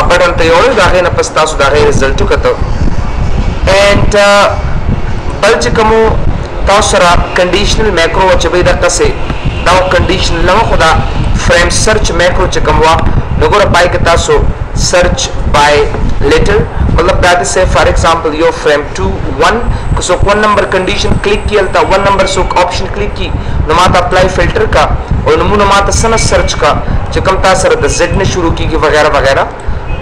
ಅಪ್ಪಡಂತೆಯೋಳು ದಾಹೇನ ಪಸ್ತಾಸು ದಾಹೇ ರಿಸಲ್ಟು ಕತವ್ and uh, balje kamo tausara conditional macro wa chabeida kase daw conditional lang khuda frame search macro che kamwa nagora pai ke taso search by letter मतलब that is for example your frame two one so one number condition click किया था one number so option click की नमाता apply filter का और नमू नमाता sons search का जो कमता sir the Z ने शुरू की वगैरह वगैरह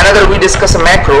another we discuss a macro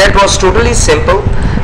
that was totally simple.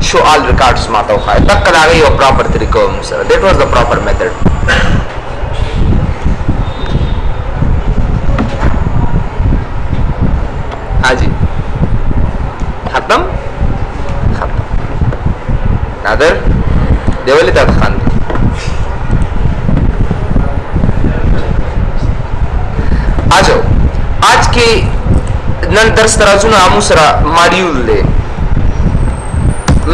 show all records mata hai matavha takkalaga your proper trikom sir that was the proper method हाँ जी khatam खत्म नादर देवली दाद खान आज के नंतर सर अजून आमू मॉड्यूल दे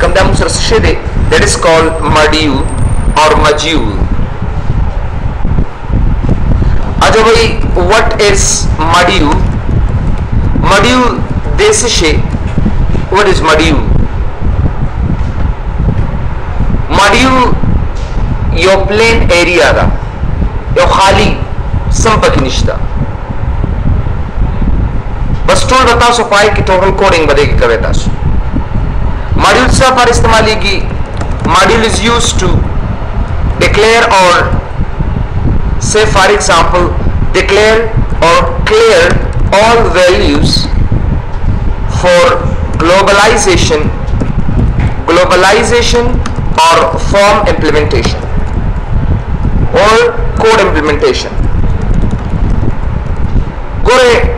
कम दामू सरा शे that is called module or आ जाओ भाई what is module module this she what is module module यो प्लेन एरिया दा यो खाली संपक निश्ता बस टोल बता सो पाए कि टोटल कोडिंग बदेगी कवे तास मॉड्यूल से पर इस्तेमाल की module is use to declare और say for example declare or clear all values for globalization globalization or form implementation or code implementation gore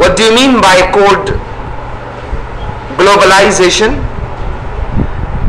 what do you mean by code globalization?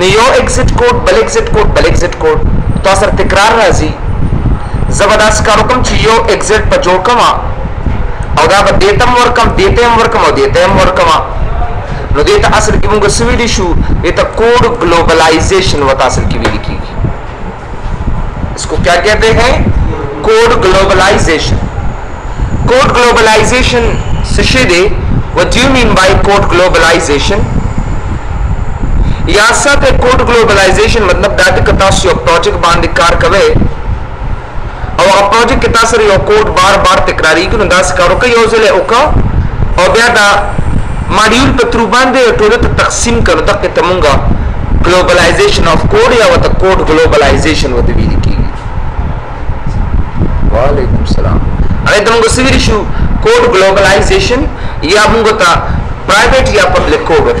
ನೀವು exit code ಬಲ್ exit code ಬಲ್ exit code તો sir તકરાર રાજી જબરદસ્ત કારકમ છિયો exact પજોકમા અવદા દેતમ વર્કમ દેતેમ વર્કમ દેતેમ વર્કમ नुदेत असर की मुंग स्वीडिशु एत कोड ग्लोबलाइजेशन वत असर की विधि की इसको क्या कहते हैं? कोड ग्लोबलाइजेशन कोड ग्लोबलाइजेशन से सीधे what do you mean by code globalization या साथ कोड ग्लोबलाइजेशन मतलब दादी कता से प्रोजेक्ट बाँध कार कवे, और आ प्रोजेक्ट किता सर यो कोड बार बार तकरारी को दास करो के यो जले ओका और बिया मॉड्यूल पे थ्रू बांधे तो तो तकसीम करो तक के तमुंगा ग्लोबलाइजेशन ऑफ़ कोड या वत कोड ग्लोबलाइजेशन वत भी लिखी वालेकुम सलाम। अरे तमुंगा सिविल इशू कोड ग्लोबलाइजेशन, या मुंगो ता प्राइवेट या पब्लिक कोड वत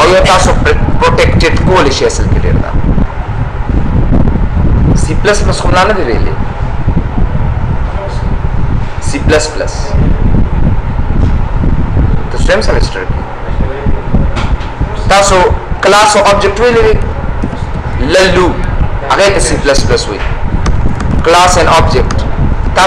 और यो तासो प्रोटेक्टेड कोलिशे असल के लेदा सी प्लस प्लस को लाना दे ले सी प्लस प्लस स्टेम सेमेस्टर की तासो क्लास ऑब्जेक्ट वे ले लल्लू अगर के सी प्लस प्लस हुई क्लास एंड ऑब्जेक्ट ता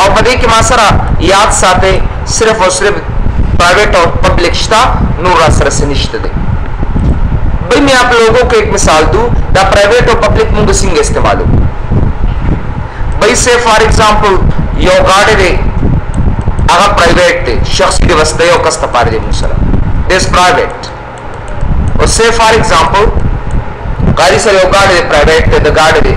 और पदे के मासरा याद साथे सिर्फ़ और सिर्फ़ प्राइवेट और पब्लिक शिता नूर असर से निश्चित दे भाई मैं आप लोगों को एक मिसाल दूँ, दा प्राइवेट और पब्लिक मुंग सिंग इस्तेमाल हो। भाई से फॉर एग्जांपल, यो गाड़े दे अगर प्राइवेट थे, शख्स के वस्ते यो कस्त पारे दे मुसला दिस प्राइवेट और से फॉर एग्जांपल, गाड़ी से यो गाड़े दे प्राइवेट थे, द गाड़े दे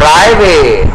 private.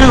2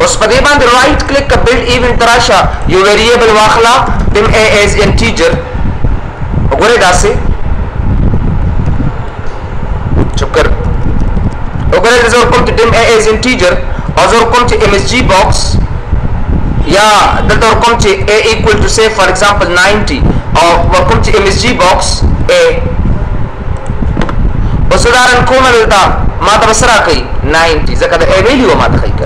पदे बंद राइट क्लिक का बिल्ड इवन तराशा यो वेरिएबल वाखला dim a as integer ogore dase कर ogore to dim a as integer जो come to msg box दलता और come to a equal to say for example 90 और वो come to msg box a उस उदाहरण को मैं दलता माता बसरा कही 90 जका द a वैल्यू माता कही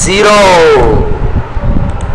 0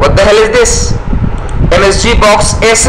what the hell is this? Msg box s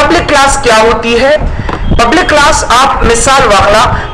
public class क्या होती है पब्लिक क्लास आप मिसाल वाखला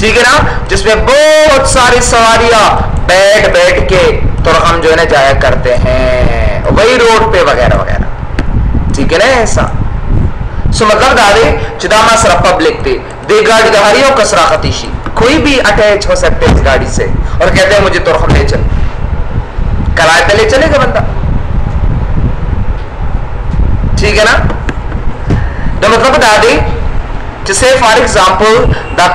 ठीक है ना? जिसमें बहुत सारी सवारियाँ बैठ बैठ के तो हम जो है ना जाया करते हैं। वही रोड पे वगैरह वगैरह। ठीक है ना ऐसा? सो मतलब दादे चिदामा सरा पब्लिक थे। दे गाड़ी दहारियों कसरा खतीशी। कोई भी अटैच हो सकते इस गाड़ी से। और कहते हैं, मुझे तो हम ले चल। किराए पे ले चलेगा बंदा। ठीक है ना? तो मतलब दादी, जैसे फॉर एग्ज़ाम्पल द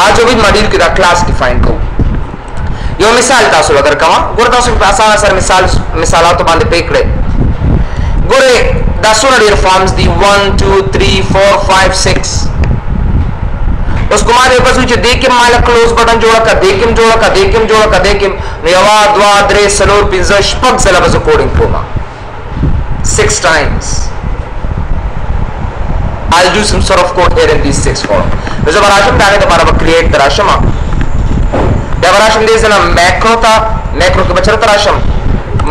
आज भी मॉड्यूल की क्लास डिफाइन को यो मिसाल तासु अगर कमा गुर तासु आसान सर मिसाल मिसालात तो बांधे पेकड़े गुरे दासु नडीर फॉर्म्स दी 1 2 3 4 5 6 उसको मारे बस उचे देकिम माला क्लोज बटन जोड़ा का देकिम जोड़ा का देकिम जोड़ा का देकिम यवा द्वा द्रे सलोर पिंजा शपक जला बस कोडिंग कोमा six times. I'll do some sort of code here in these six form. Barasham tane to mara create tarashama. या barasham दे ना मैक्रो था, मैक्रो के बचर तराशम,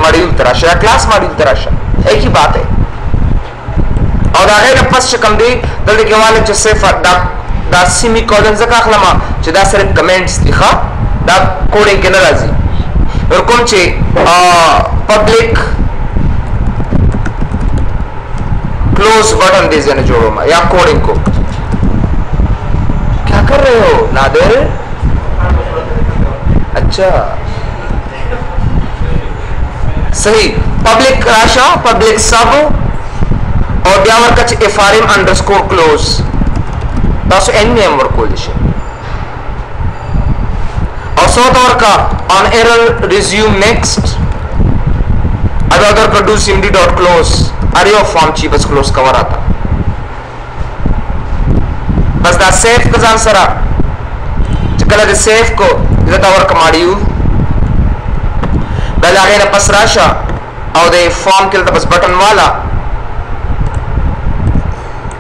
मॉड्यूल तराशा या क्लास मॉड्यूल तराशा एक ही बात है। और आगे ना फ़र्स्ट कम दी दल्दी के वाले जो सिर्फ़ दा दा सिमी कॉलन जका खलमा जो दा सिर्फ़ कमेंट्स दिखा, दा कोडिंग के नाराजी। और कौन चे पब्लिक, क्लोज बटन दे देने जोड़ो या कोडिंग को। कर रहे हो? नादिर? अच्छा। सही। पब्लिक राशा पब्लिक सब और ब्यावर कच एफआरएम अंडरस्कोर क्लोज दासो एन नेम वर्क को दिशे और का on error resume next other other produce इमडी dot close अरे वो फॉर्म ची बस क्लोज कवर आता बस दा सेफ़ का जान सरा चकला दे सेफ़ को, इधर टावर कमाड़ियू दा जागे ना पस राशा और दे फॉर्म के बस बटन वाला।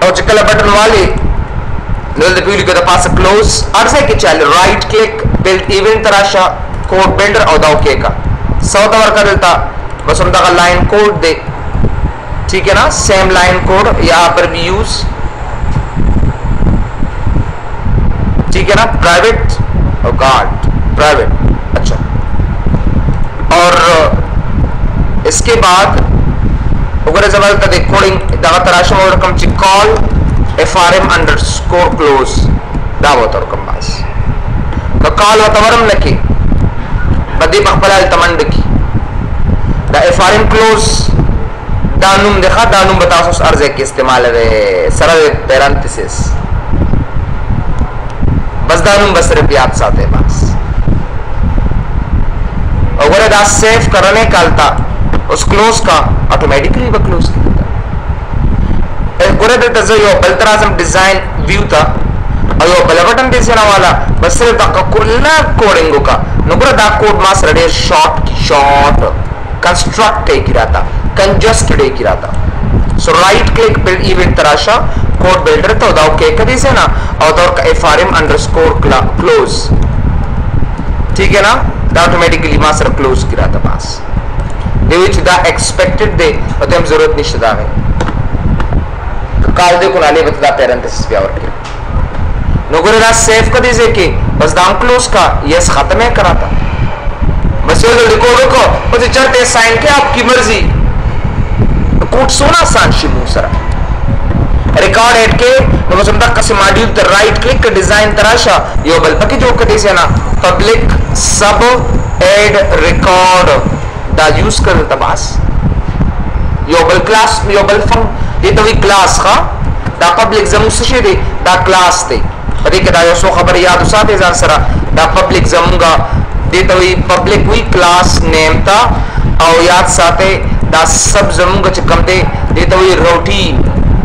और चकला बटन वाले। नल दे पीली को दा पास क्लोज अर्से के चल राइट क्लिक बिल्ड इवेंट तराशा कोड बिल्डर और दाव के का। सौ टावर का देता। बस हम दा लाइन कोड दे। ठीक है ना? सेम लाइन कोड यहाँ पर भी यूज़ ठीक है ना? प्राइवेट और गार्ड प्राइवेट अच्छा। और इसके बाद अगर जबल तक कोडिंग दावा तराशम और रकम ची call F underscore close दावत और कम बास। तो कॉल तवरम नकी बदी बखबलाल तमंड की। दा एफ़ आर एम क्लोज दानुम देखा, दानुम बताओ, उस अर्ज़ के इस्तेमाल है सरल पैरेंथेसिस በዝዳኑን በስርብ ያብሳት ባስ ወረዳ सेफ़ करने कालता उस क्लोज का ऑटोमेटिकली वो क्लोज गुरद तजो यो बलतराजम डिज़ाइन व्यू था, और अयो बलवटन डिज़ाइन वाला बसरे तक कुल्ला कोडिंग का, नुगुर दा कोड मास रेडी शॉट शॉट कंस्ट्रक्ट एक गिरा था कंजस्टेड एक गिरा था सो राइट क्लिक पे इवेंट तराशा code builder තවදව කේක දිසේන और frm underscore close. ठीक है ना ऑटोमेटिकली मास्टर क्लोज करा था पास देविच दा एक्सपेक्टेड दे और हम ज़रूरत नहीं शदा में तो काल दे कुन आले बता पैरेंथेसिस पे और के नोगरे दा सेव कर दीजिए कि बस दाम क्लोज का यस खत्म है करा था बस ये लिखो लिखो मुझे चलते साइन के आपकी मर्ज़ी कोट सोना सांची मुसरा रिकॉर्ड हेड के नंबर सुंदर कसी मॉड्यूल द राइट क्लिक का डिज़ाइन तराशा, यो बल డిజైన్ जो कटे से ना पब्लिक सब एड रिकॉर्ड दा यूज़ कर तबास यो बल क्लास यो बल फंग ये तो भी क्लास का दा पब्लिक जमू से दे दा क्लास दे पते के दा सो खबर याद उसा दे जान सरा, दा पब्लिक जमूँगा दे तो भी पब्लिक हुई क्लास नेम ता और याद साथे, दा सब जमूँगा चकम दे दे तो ही रोटी।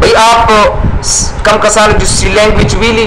भाई आप कम कसार जो सी लैंग्वेज भी ली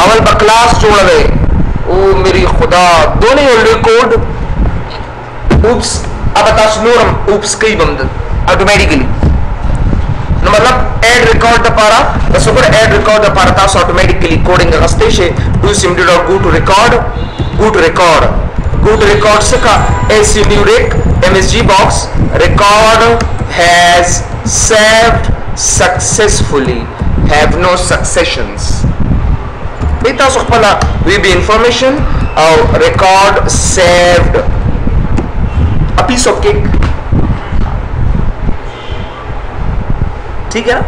अवल बकलास चोड़वे ओ मेरी खुदा, दोनों रिकॉर्ड। ऊप्स अब बता सुनोरम ऊप्स कई बंद। ऑटोमेटिकली मतलब ऐड रिकॉर्ड पारा बस ऊपर ऐड रिकॉर्ड पारा तास ऑटोमेटिकली कोडिंग रस्ते से टू सिम्युलेट और go to record go to record go to record से का a simulate MSG box record has saved successfully have no successions 3,000 pala will be information or record saved. A piece of cake. ठीक है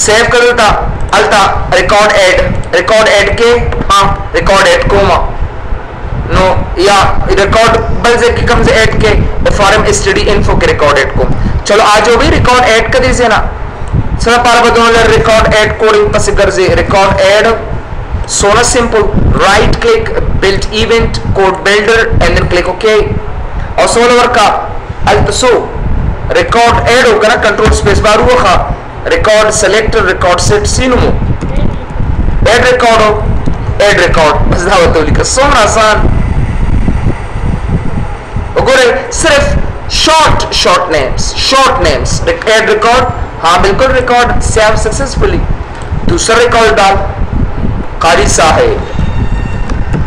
save कर देता अल्टा record add record add के हाँ record add comma no या record बल से कम से ऐड के द फॉरम स्टडी इन्फो के रिकॉर्ड ऐड को चलो आज हो भी रिकॉर्ड ऐड कर दीजिए ना बदल रिकॉर्ड ऐड कोडिंग पस गर्जे रिकॉर्ड ऐड सोना simple right click build event code builder and then click okay और सोलवर का अल्ट सो रिकॉर्ड ऐड होगा ना कंट्रोल स्पेस बार हुआ रिकॉर्ड सेलेक्ट रिकॉर्ड सेट सीनुमो ऐड रिकॉर्ड हो ऐड रिकॉर्ड बस दावत लिखा। सोना आसान। वगैरह सिर्फ़ short short names short names add record हाँ बिल्कुल रिकॉर्ड सेव सक्सेसफुली दूसरा रिकॉर्ड डाल कारी साहेब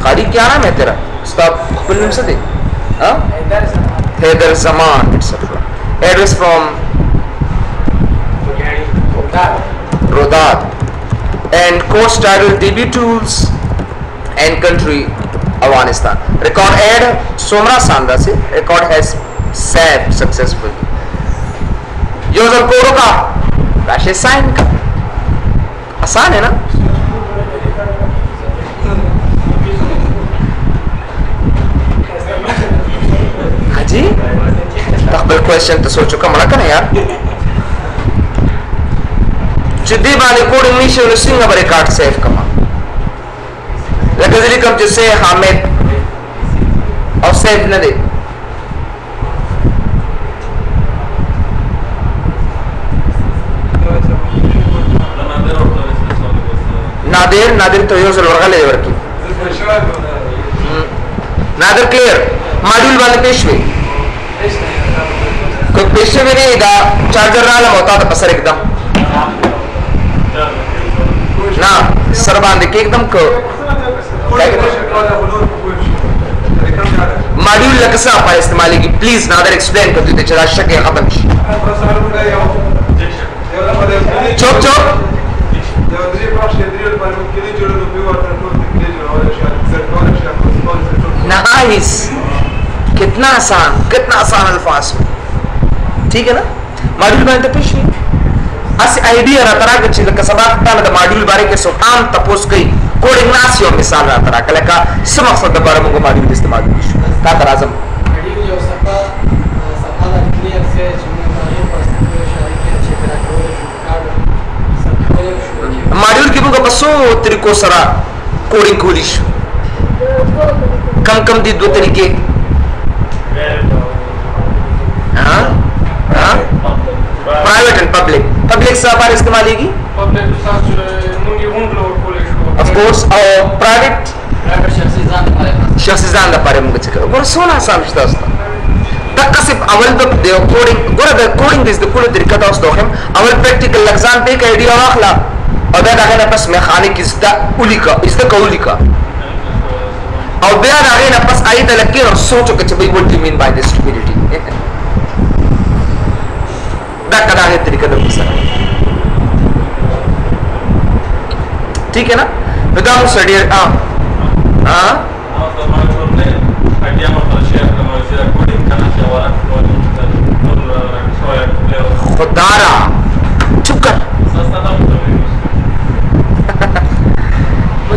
कारी क्या नाम है तेरा उसका फुल नेम से दे Haider Zaman etcetera address from Rodad and course title DB tools and country Afghanistan. Record add Somra Sandra से record has saved successfully. Code का राशि साइन का आसान है ना? हाँ तकबल क्वेश्चन तो सोचो का मना करना यार? जिद्दी बाले कोड इंग्लिश और सिंग अब रिकॉर्ड सेव कमा लगे कम जिससे हामिद और सेव न दे। நாதேர் நாதின் தயோ சொல்றாங்க லேவர்க்கு நாதர் கிளியர் மதுல் வந்து பேசுவே கொஞ்சம் பேசுவே இதா சார்ஜர் ரால மொத்தாத பசர் एकदम ना सरबांद के एकदम को मॉड्यूल लक्स आप इस्तेमाल की प्लीज़ नादर एक्सप्लेन कर दीजिए चला शक है अपन चुप चुप नाइस। कितना आसान कितना आसान अल्फाज। में ठीक है ना? मॉड्यूल में तो पेश अस आइडिया रहा तरह के चिल का सबक ताला द मॉड्यूल बारे के सो आम तपोस कई कोडिंग नासियो मिसाल रहा तरह का लका सब मकसद द बारे में मॉड्यूल इस्तेमाल की का तराजम मॉड्यूल की बुक बसो तरीको सरा कोडिंग कोलिश कम कम दी दो तरीके हाँ हाँ प्राइवेट एंड पब्लिक पब्लिक से बार इस्तेमाल की ऑफ़ कोर्स और प्राइवेट दा पारे मुझे चक्कर गोर सोना साल शता असता तकसिब अवल ब दे कोडिंग गोर द कोडिंग दिस द कुल तरीका दा उसदो हम अवल प्रैक्टिकल लग्जान पे का आइडिया वाखला इज़ द उलिका इज़ द कौलिका और बया दागना बस आई द लकी और सोचो कि भाई what do mean by this stupidity. दा कदा है तरीका दा बस ठीक है ना? विदाउट स्टडी हाँ। हाँ? खुदारा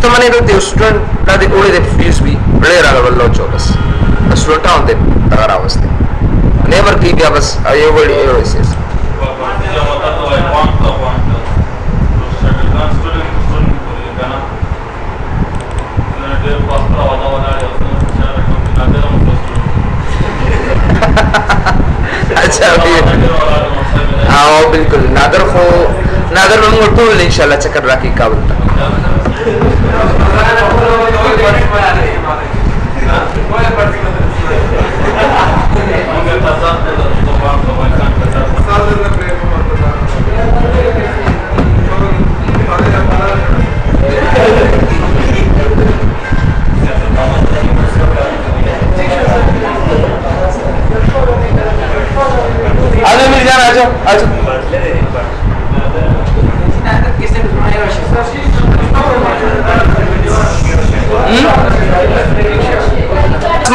स्टूडेंट दा दे ओले दे फ़ीस भी रागा वल्लो चोबस स्टूडेंट दे तगड़ा वस्ते नेवर की भी बस ये वर्ड ये वैसे अच्छा हाँ बिल्कुल नादर को नादर में मुझे टूल इंशाल्लाह चक्कर राखी काबुल आजो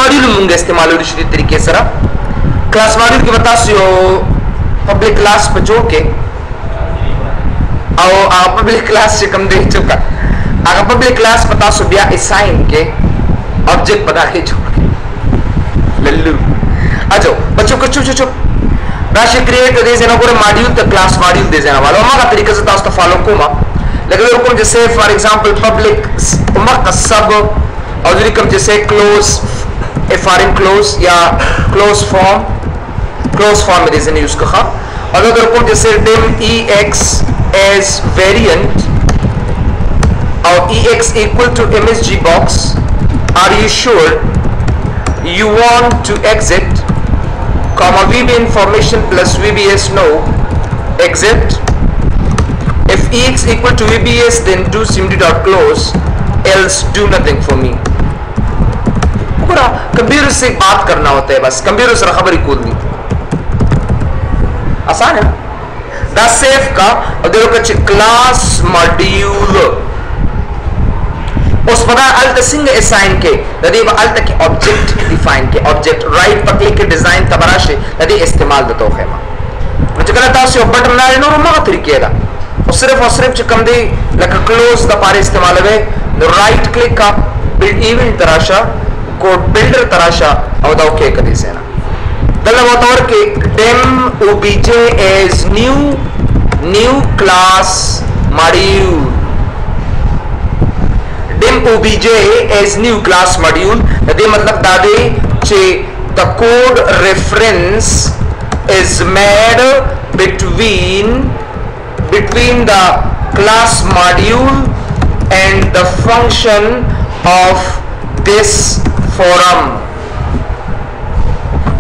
मॉड्यूल मुंगे इस्तेमाल हो दूसरी तरीके से क्लास मॉड्यूल के बता सियो पब्लिक क्लास पर जो के। और आ पब्लिक क्लास से कम दे चुका। अगर पब्लिक क्लास पता सो बिया असाइन के ऑब्जेक्ट बना के के। लल्लू। आजो, बच्चों को चुप चुप राशि क्रिएट दे देना पूरे मॉड्यूल तक क्लास मॉड्यूल दे देना वाला। हमारा तरीके से तास्ता फॉलो कोमा लेकिन रुकम जैसे फॉर एग्जांपल पब्लिक उमक सब और जैसे क्लोज फॉरेन क्लोज या क्लोज फॉर्म क्लोज फॉर्म में देने यूज कहा और अगर रुकम जैसे dim E X as variant और E X equal to M S G box are you sure you want to exit comma VB information plus VBS no exit if EX equal to VBS then do simply dot close else do nothing for me पूरा computer से बात करना होता है बस, computer से खबर ही कूदनी आसान है। सेफ़ का, और देखो क्लास मॉड्यूल। उस पदा अल्ट सिंग असाइन के लदी अल्ट के ऑब्जेक्ट डिफाइन के ऑब्जेक्ट राइट पर क्लिक के डिज़ाइन तबराशे लदी इस्तेमाल दतो खेमा। बटन ना तरीके और सिर्फ़ और सिर्फ़ लक क्लोज द पारे इस्तेमाल राइट क्लिक का बिल्ड इवेंट तराशा। कोड बिल्डर तराशा और दा ओके कर देना दल वो के dim OBJ as new new class module dim obj as new class module दे मतलब दादे च the code reference is made between between the class module and the function of this forum.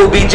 obj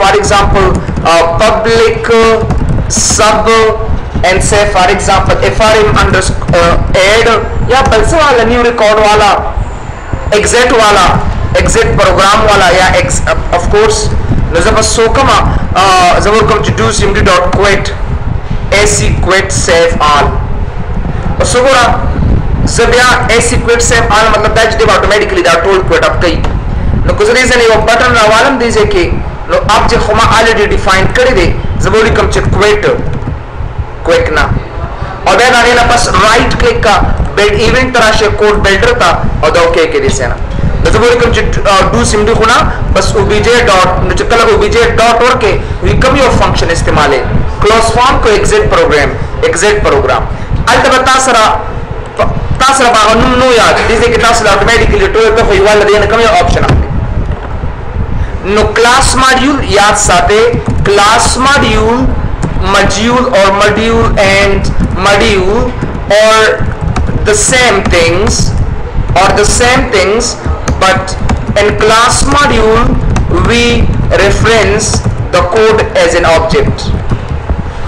for example uh, public uh, sub and say, for example frm underscore add या बल से वाला new record वाला exit वाला exit program वाला या of course बस सोकमा जबर come to do CMD dot quit AC quit save all सगोरा जबिया एसी क्विट सेव ऑल मतलब दैट दे ऑटोमेटिकली दैट टोल क्विट अप कई नो कुछ रीजन ये बटन रावालम दीजिए कि नो ऑब्जेक्ट हमा ऑलरेडी डिफाइन कर दे जबोरी कम चे क्विट क्विक ना। और then आगे ना बस राइट क्लिक का बिल्ड इवेंट तरह से कोड बिल्डर था, और दो के के दिसे ना। तो जब कम डू सिमडी खुना बस obj डॉट जो कल obj डॉट और के वी कम योर फ़ंक्शन इस्तेमाल है। क्लोज फॉर्म को एग्जिट प्रोग्राम एग्जिट प्रोग्राम अल्ट बता सरा तासरा बागा नुम नो याद दिसे कि तासरा ऑटोमेटिकली तो तो होई वाला देना कम यो ऑप्शन आ नो क्लास मॉड्यूल याद साथे क्लास मॉड्यूल मज्यूल और मड्यूल एंड मड्यूल और द सेम थिंग्स और the same things but in class module we reference the code as an object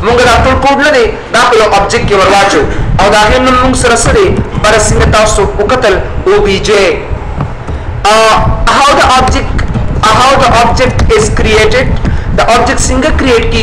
Munge दाखल कोड ले दे दाखल ऑब्जेक्ट के वरवाचो। और दाखल नम मुंग सरसरे पर सिंगे तासो, उकतल OBJ how the object how the object is created the object Singe create की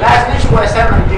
Last issue was said on